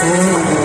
Uhum.